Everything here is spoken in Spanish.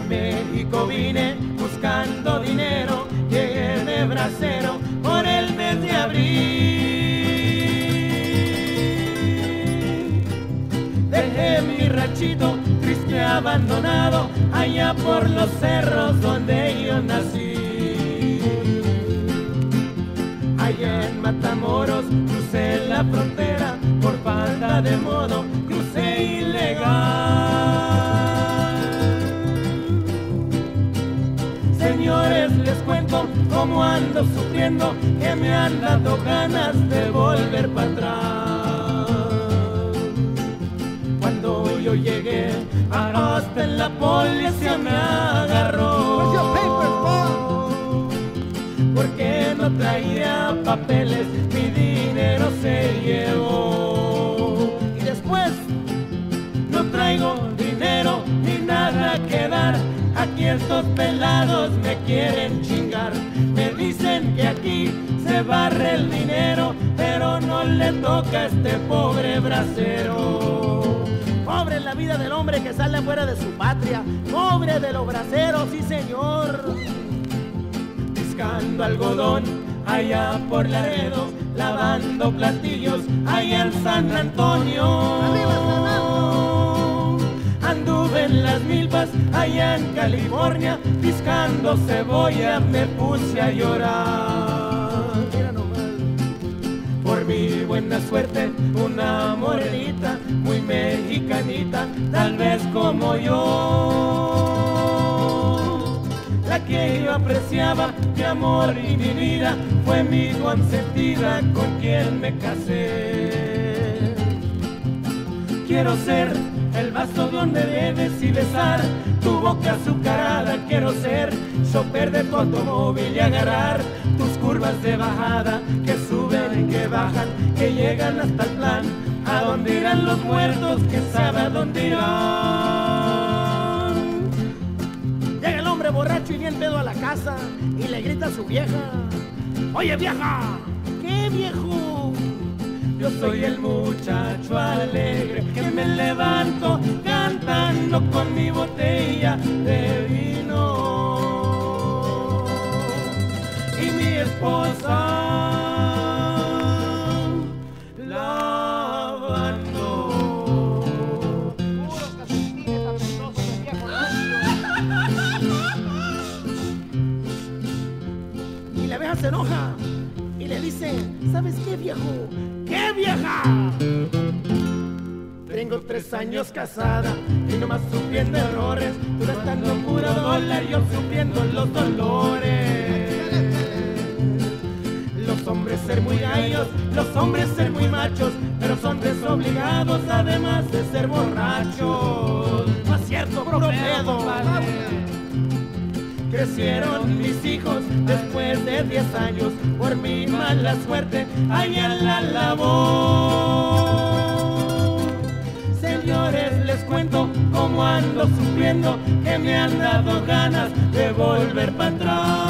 México vine buscando dinero, llegué de bracero por el mes de abril. Dejé mi rachito triste abandonado allá por los cerros donde yo nací. Allá en Matamoros crucé la frontera cómo ando sufriendo, que me han dado ganas de volver para atrás. Cuando yo llegué a Austin, la policía me agarró. Porque no traía papeles, mi dinero se llevó. Y después no traigo dinero ni nada que dar. Aquí estos pelados me quieren chingar. Barre el dinero, pero no le toca a este pobre bracero. Pobre es la vida del hombre que sale fuera de su patria. Pobre de los braceros, sí señor. Piscando algodón allá por Laredo, lavando platillos allá en San Antonio. Anduve en las milpas allá en California, piscando cebolla me puse a llorar. Mi buena suerte, una morenita, muy mexicanita, tal vez como yo. La que yo apreciaba, mi amor y mi vida, fue mi consentida con quien me casé. Quiero ser el vaso donde debes y besar tu boca azucarada. Quiero ser chofer de tu automóvil y agarrar tus curvas de bajada que suben que bajan, que llegan hasta el plan. A dónde irán los muertos, que sabe a dónde irán. Llega el hombre borracho y bien pedo a la casa y le grita a su vieja: Oye vieja, ¿qué viejo? Yo soy el muchacho alegre que me levanto cantando con mi botella Vieja se enoja y le dice, ¿sabes qué viejo? ¿Qué vieja? Tengo tres años casada y nomás sufriendo errores, tú gastando puro dólar y yo sufriendo los dolores. Los hombres ser muy gallos, los hombres ser muy machos, pero son desobligados además de ser borrachos. Crecieron mis hijos después de 10 años por mi mala suerte allá en la labor. Señores, les cuento cómo ando sufriendo que me han dado ganas de volver para atrás.